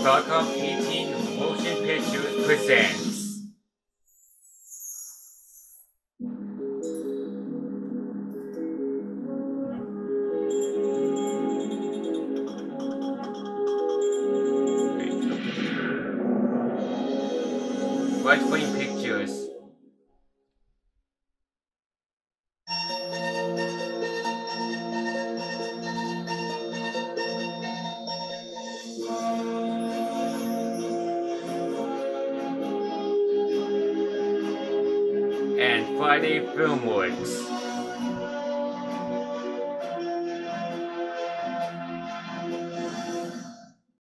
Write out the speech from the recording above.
Starcom 18 Motion Pictures presents. Right Pictures. And Friday Filmworks.